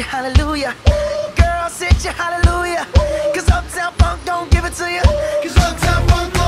Girls hit you hallelujah. Girls hit you hallelujah. Cause Uptown Funk don't give it to you. Cause Uptown Funk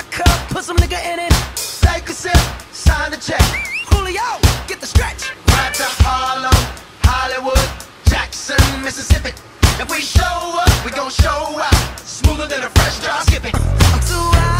my cup, put some nigga in it. Take a sip, sign the check. Julio, get the stretch. Right to Harlem, Hollywood, Jackson, Mississippi. If we show up, we gon' show up. Smoother than a fresh drop. Skip it. I'm too hot.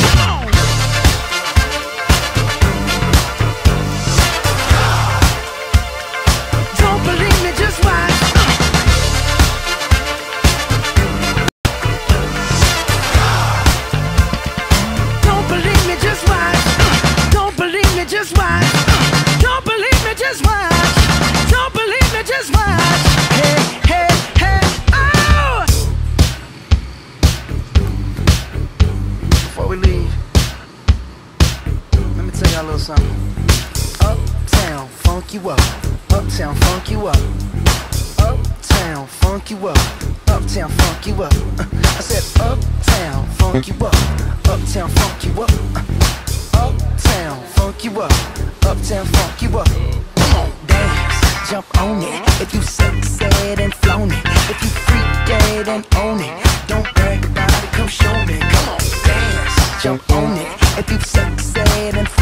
Just watch. Don't believe me, just watch. Don't believe me, just watch. Hey, hey, hey, oh! Before we leave, let me tell y'all a little something. Uptown, funk you up. Uptown, funk you up. Uptown, funk you up. Uptown, funk you up. I said, Uptown, funk you up. Uptown, funk you up. Uptown, up. Uptown, funk you up. Come on, dance, jump on it. If you sexed and flown it. If you freak dead and own it. Don't brag about it, come show me. Come on, dance, jump on it. If you sexed and flown it.